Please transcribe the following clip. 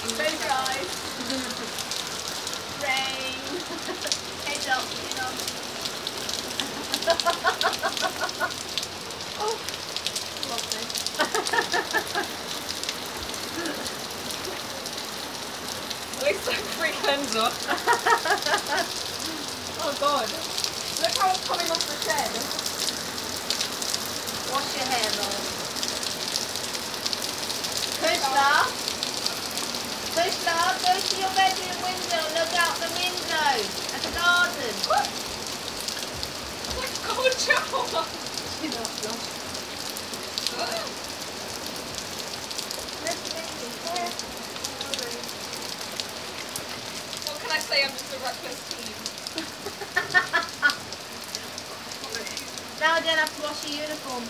Close your eyes. Rain. Head up, head up. oh, lovely. At least like free cleanser. oh god. Look how it's coming off the shed. Wash your hair, Roll. Go to your bedroom window. Look out the window at the garden. Oh my god, Joe! She's not lost. What can I say? I'm just a reckless teen. Now I don't have to wash your uniform.